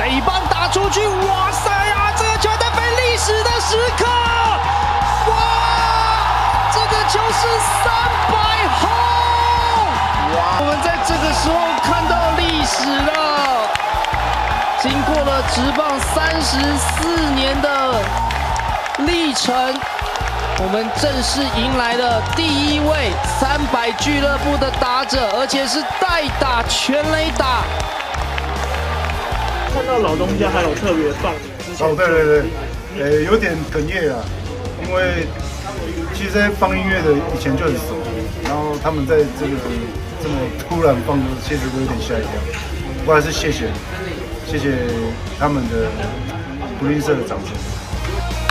这一棒打出去，哇塞呀！这个球在飞历史的时刻，哇！这个球是三百轰，哇！我们在这个时候看到历史了，经过了直棒三十四年的历程，我们正式迎来了第一位三百俱乐部的打者，而且是代打全垒打。看到老东家还有特别放哦，对对对，呃，有点哽咽啊，因为其实在放音乐的以前就很熟，然后他们在这个这么突然放，其实我有点吓一跳。不过还是谢谢，谢谢他们的不吝啬的掌声。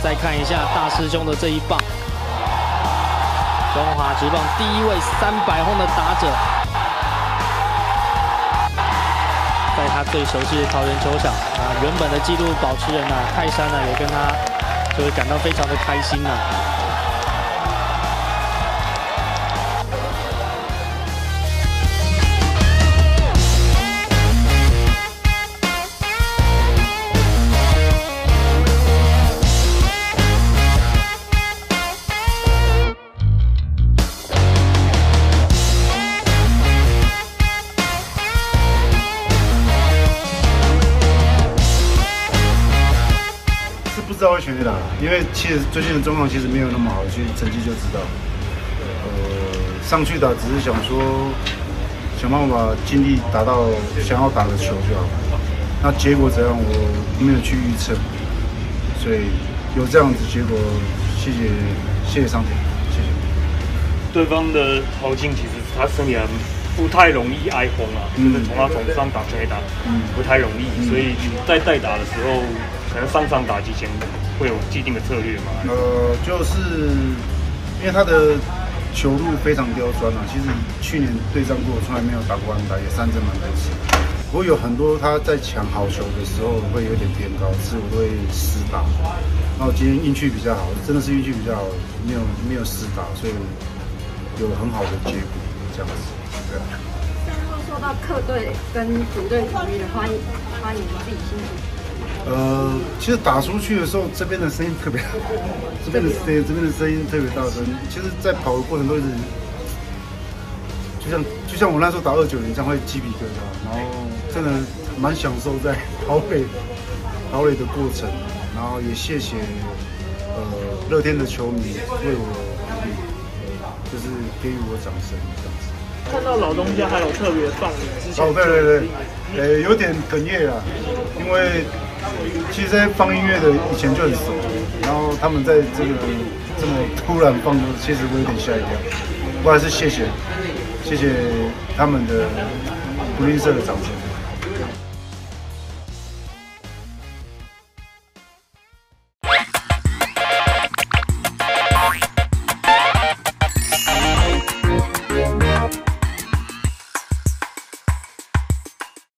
再看一下大师兄的这一棒，中华职棒第一位三百轰的打者。最熟悉的桃园球场啊，原本的纪录保持人呐泰山呢也跟他就会感到非常的开心呐。知道会选打，因为其实最近的状况其实没有那么好，其实成绩就知道。呃，上去打只是想说，想办法尽力打到想要打的球就好。那结果怎样，我没有去预测，所以有这样子结果，谢谢谢谢上天，谢谢。对方的豪进其实他生涯不太容易挨轰啊，就是从他从上打下打，嗯，不太容易，所以在代打的时候。可能上场打击前会有既定的策略吗？呃，就是因为他的球路非常刁钻啊。其实去年对战过，从来没有打过安打，也三振蛮多次。不过有很多他在抢好球的时候会有点偏高，所以我都会失打。然后今天运气比较好，真的是运气比较好，没有没有失打，所以有很好的结果这样子。对啊。现在会受到客队跟主队球迷的欢迎，欢迎自己心情。呃，其实打出去的时候，这边的声音特别，这边的声，这边的声音特别大声。其实，在跑的过程都一直，就像就像我那时候打二九零，这样会鸡皮疙瘩，然后真的蛮享受在跑垒跑垒的过程。然后也谢谢呃乐天的球迷为我就是给予我掌声这样子。看到老东家还有特别放之前，哦对对对，呃有点哽咽啊，因为。其实，在放音乐的以前就很熟，然后他们在这个这么突然放歌，其实我有点吓一跳。不过还是谢谢，谢谢他们的不吝啬的掌声。